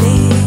believe